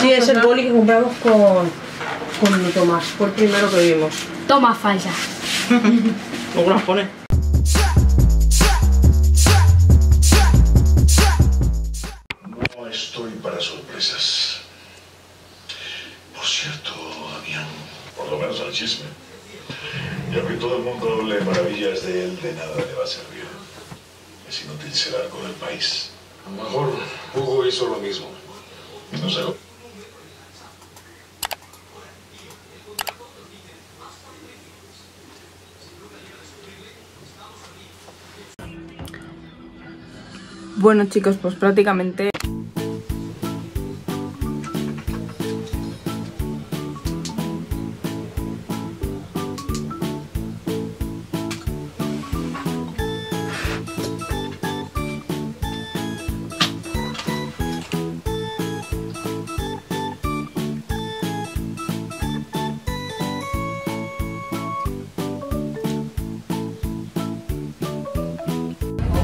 Sí, es el boli que compramos con, con Tomás. Fue el primero que vimos. Toma falsa. Luego las pone. No estoy para sorpresas. Por cierto, Damián, por lo menos al chisme. Ya que todo el mundo hable maravillas de él, de nada le va a servir. Es inútil ser algo del país. A lo mejor Hugo hizo lo mismo. No sé. Bueno chicos, pues prácticamente...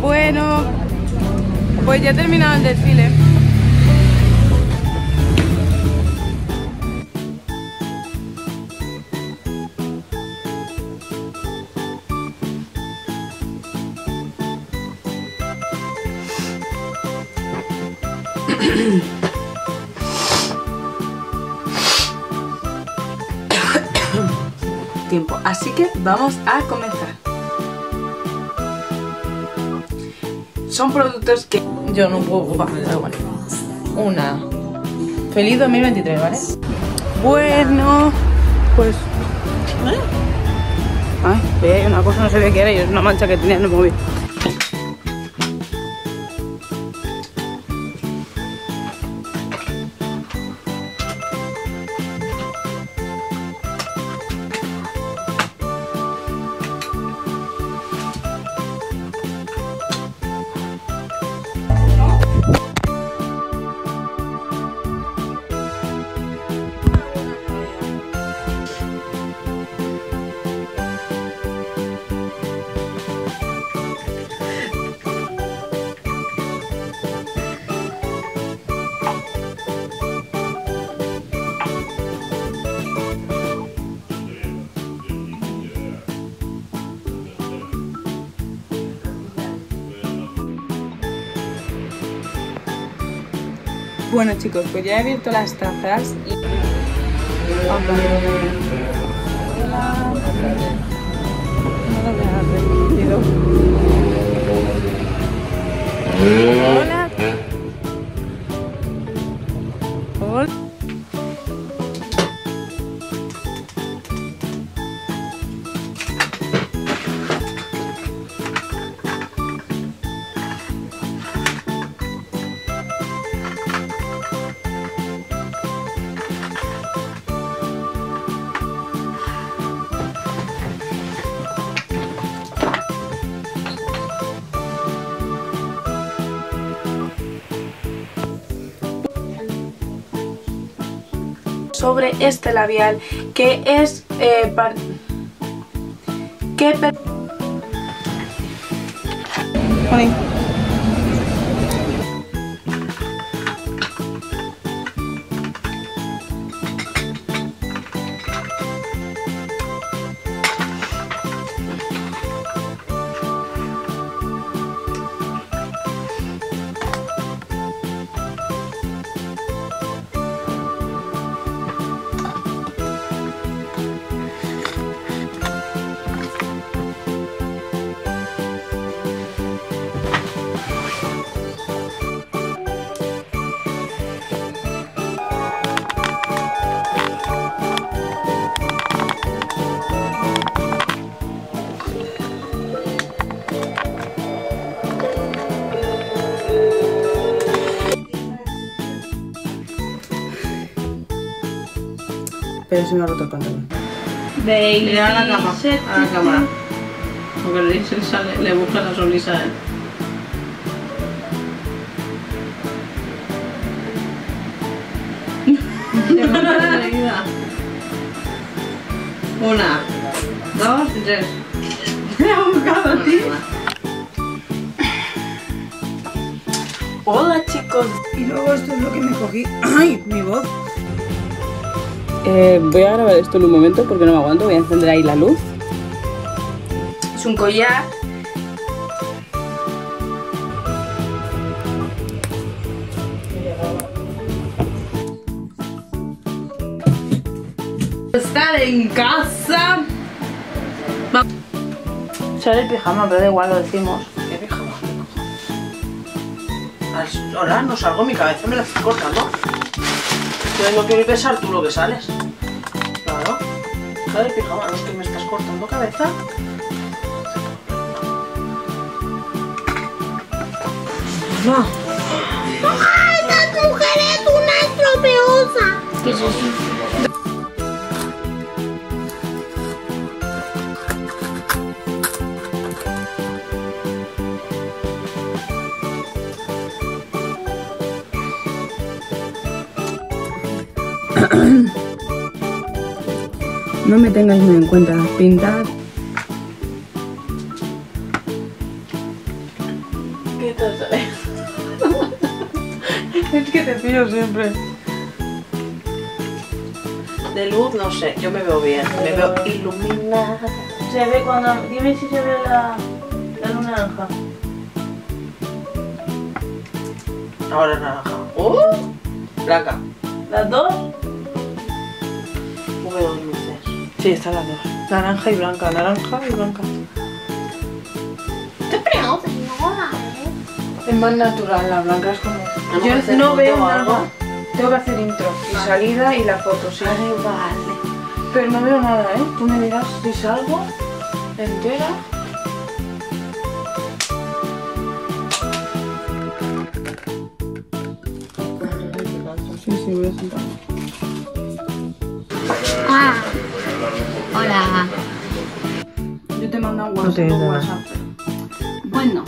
Bueno, pues ya he terminado el desfile. Tiempo, así que vamos a comenzar. Son productos que yo no puedo ocupar, pero bueno. Una. Feliz 2023, ¿vale? Bueno, pues. Ay, ve, una cosa no sabía que era y es una mancha que tenía en el móvil. Bueno chicos, pues ya he abierto las tazas y... Hola. Hola. Sobre este labial que es eh, que Pero se me ha roto el pantalón. Mira a la cama, a la cámara. Porque le, dice- sale- le busca la sonrisa a él. Una, dos y tres. Me ha buscado a ti. Hola chicos. Y luego esto es lo que me cogí. ¡Ay, mi voz! Eh, voy a grabar esto en un momento porque no me aguanto. Voy a encender ahí la luz. Es un collar. Estar en casa. Sale el pijama, pero da igual, lo decimos. ¿Qué pijama? Al- Ahora no salgo, mi cabeza me la estoy cortando. Yo no quiero ni pensar tú lo que sales. Claro. Sale el pijama, no es que me estás cortando cabeza. No. ¡Esta mujer es una estropeosa! No me tengáis muy en cuenta. Pintar. ¿Qué sale? Es que te pillo siempre. De luz, no sé, yo me veo bien. Me veo iluminada. Se ve cuando. Dime si se ve la, la luna naranja. Ahora naranja. ¡Oh! Blanca. ¿Las dos? No. Sí, están las dos. Naranja y blanca, naranja y blanca. ¡Qué preciosa, señora! ¿eh? Es más natural, la blanca es como. Yo no veo o algo. nada. Tengo que hacer intro y salida y la foto, sí. vale. Pero no veo nada, ¿eh? Tú me dirás si salgo entera. Sí, sí, voy a sentar. Ah. Hola. Yo te mando un No WhatsApp. nada. WhatsApp. Bueno.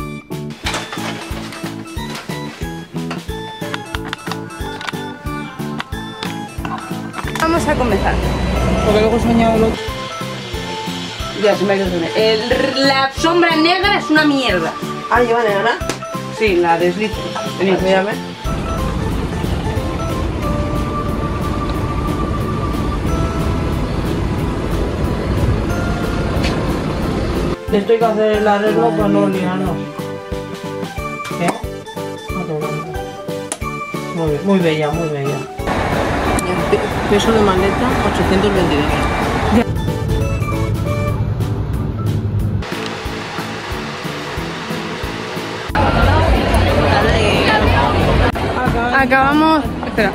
Vamos a comenzar. Porque luego he soñado lo Ya, se me ha ido el La sombra negra es una mierda. Ah, lleva negra. Sí, la de Slither. Venid, Mírame. Esto hay que hacer el arreglo para no liarnos. ¿Qué? Muy, bien, muy bella, muy bella. Peso de maleta, 822. Acabamos. Espera.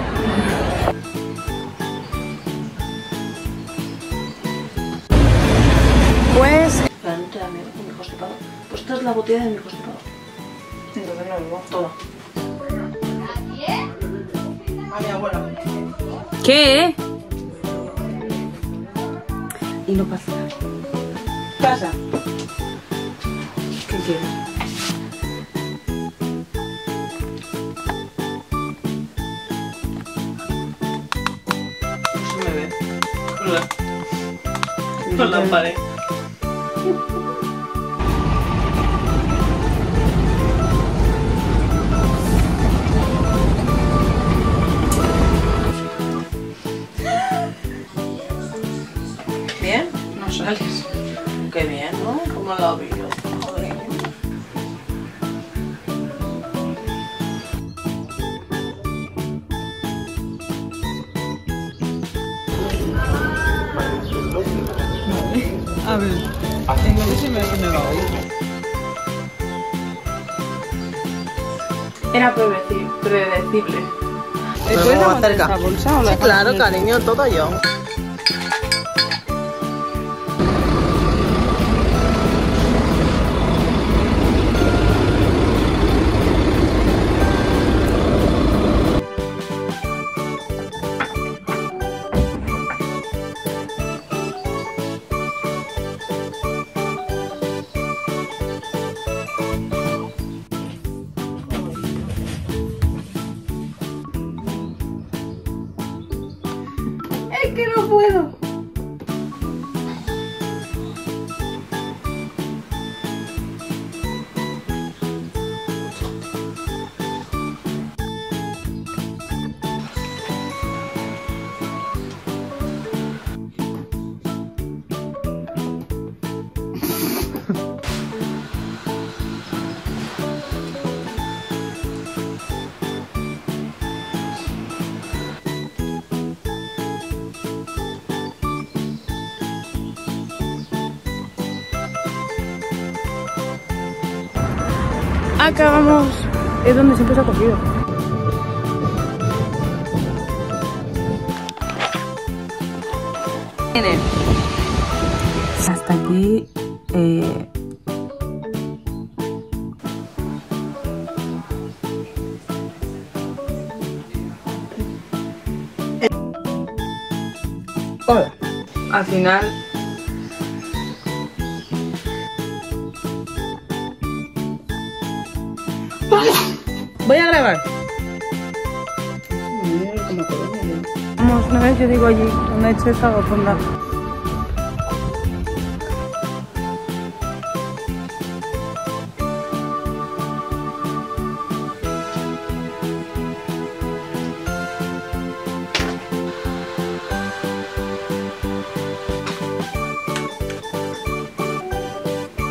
La botella de mi constipado. Entonces no mi abuela. ¿Qué? Y no pasa nada. Pasa. ¿Qué quieres? No se me ve. Con la, con la pared. Sales. Qué bien, ¿no? Como la vi yo. Joder. A ver. Tengo que se me, va. Era predecible. ¿Te puedes más aguantar cerca. esa bolsa o la Sí, claro, cariño, todo yo. Acabamos. Es donde siempre se ha cogido. Hasta aquí. eh, Hola. Al final. Voy a grabar. Vamos, una vez yo digo allí, una hecho esa rotunda.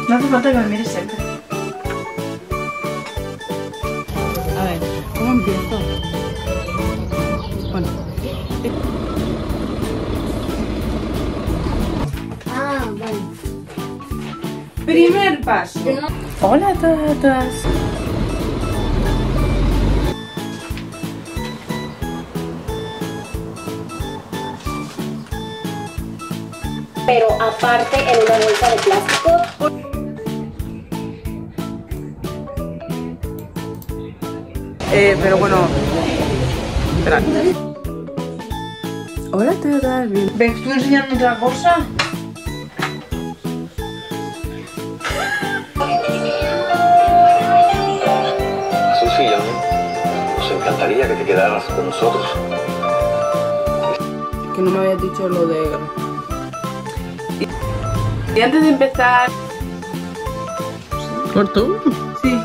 No hace falta que me mires siempre. Bueno, Ah, vale. primer paso. Hola a todas. pero aparte en una bolsa de plástico. Eh, pero bueno. Espera. Hola a todas. bien- ¿Ves tú enseñando otra cosa? Sofía, nos encantaría que te quedaras con nosotros. Que no me habías dicho lo de. Y, y antes de empezar. ¿Corto? Sí.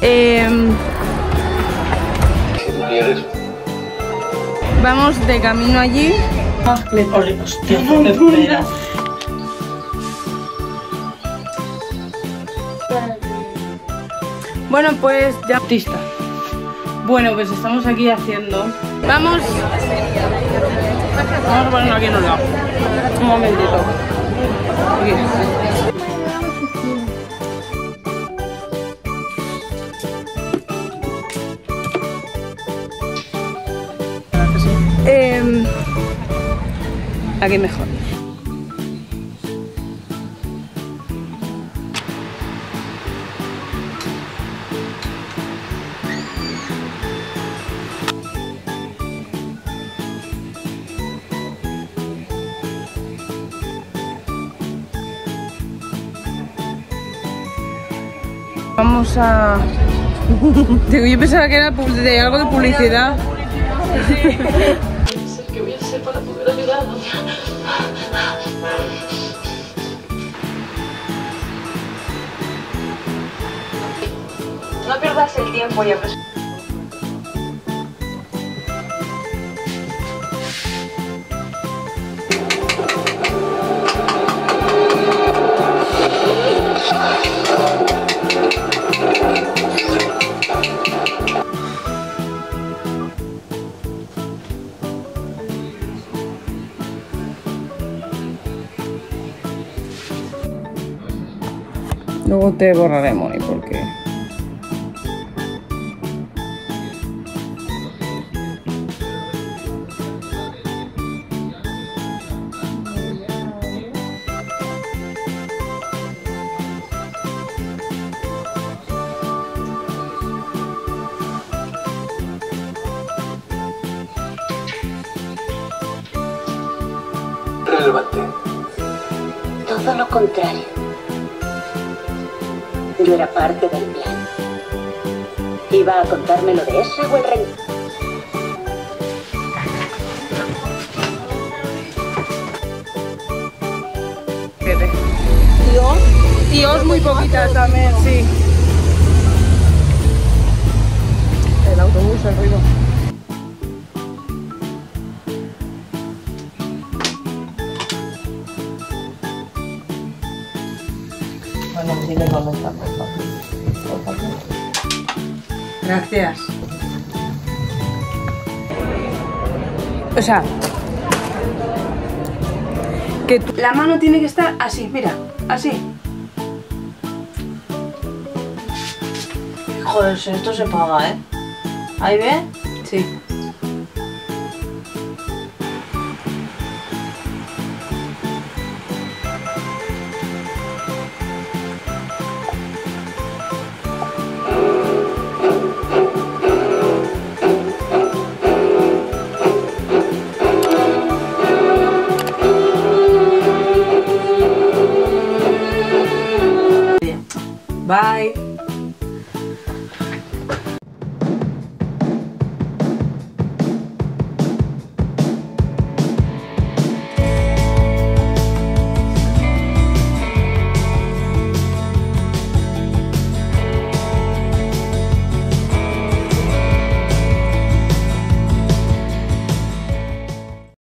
Eh, tú quieres, vamos de camino allí. Hostia. Bueno, pues ya. Artista. Bueno, pues estamos aquí haciendo. Vamos. Vamos a ponerlo aquí en un lado. Un momentito. Em, aquí mejor. Vamos a. Yo pensaba que era de algo de publicidad. No pierdas el tiempo y apres- Luego te borraré, Moni, porque. relevante. Todo lo contrario. Yo era parte del plan. Iba a contarme lo de esa o el rey. Dios. Dios, muy poquitas también, sí. El autobús, el ruido. Por favor. Favor. Gracias. O sea, que la mano tiene que estar así, mira, así. Joder, esto se paga, ¿eh? ¿Ahí ve? Bye.